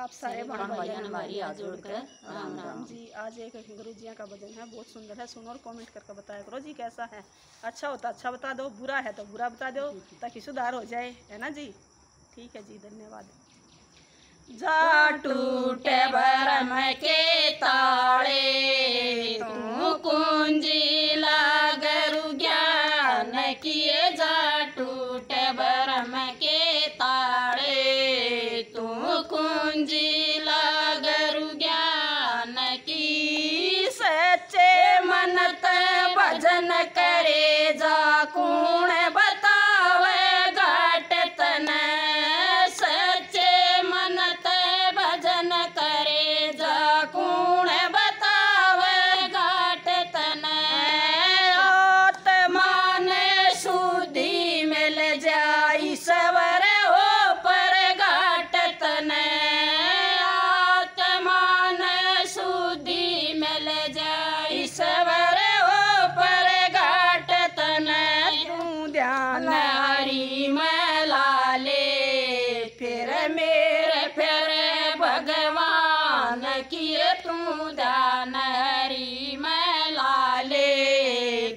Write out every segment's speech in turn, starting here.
आप सारे भजन हमारी जोड़कर राम राम राम। जी आज एक गुरु जिया का भजन है बहुत सुंदर है सुनो और कमेंट करके बताया करो जी कैसा है? अच्छा होता अच्छा बता दो बुरा है तो बुरा बता दो ताकि सुधार हो जाए है ना जी? ठीक है जी धन्यवाद। जा टूटे बरम के ताले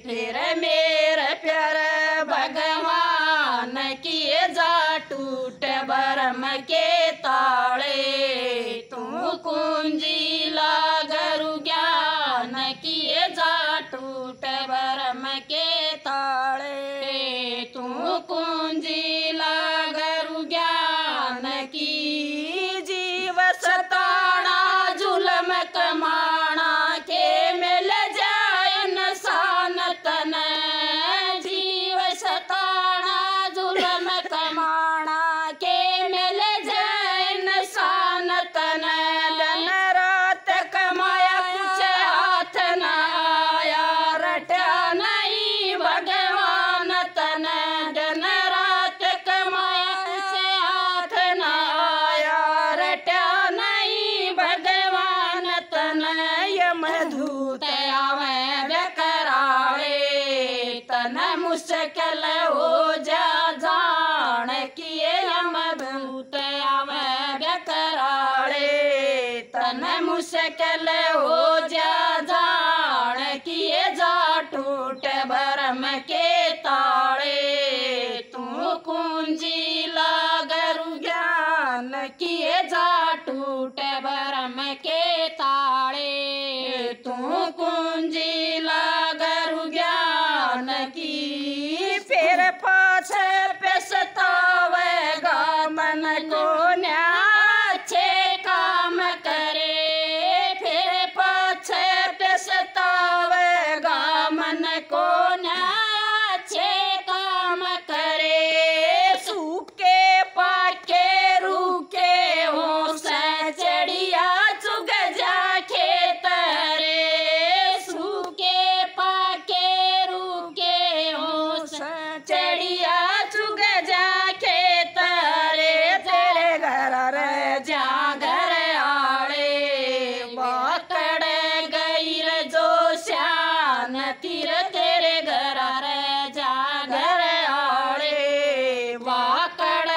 फिर मेरे प्यार भगवान किए जा टूट बरम के ताड़े तू कुंजी हो जा, जान किए हम भूत आवे तन मुश्किल हो जा, जान किए जा टूट, भरम के मन को अच्छे काम करे फिर पाछ पछतावेगा मन को तीर तेरे घर रे जा घर आड़े। वाकड़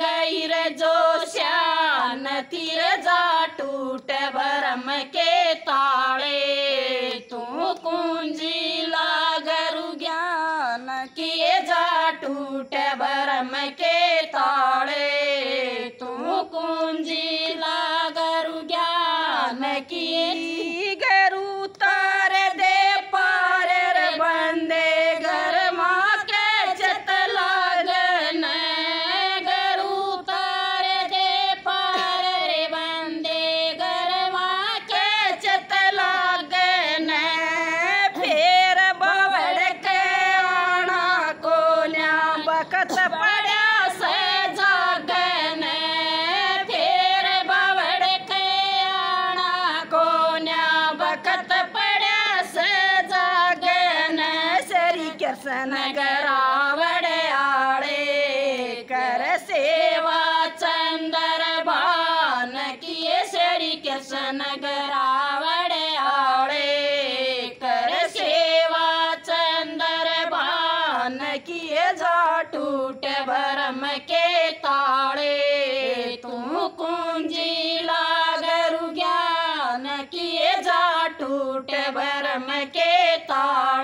गई रे जो श्यान तीर जा टूट भरम के ताले तू कुंजी लागरु ज्ञान किए जा टूट भरम के बकत पड़ा से जागन फेर बवड़ के आना कोल्या बकत पड़ा से जागन सरी कृष्ण आड़े कर सेवा चंदर भान किए सरी कृष्ण गरावड़ ये जा टूटे भरम के ताड़े। तू कुंजी लागरु ज्ञान किए जा टूटे भरम के ताड़े।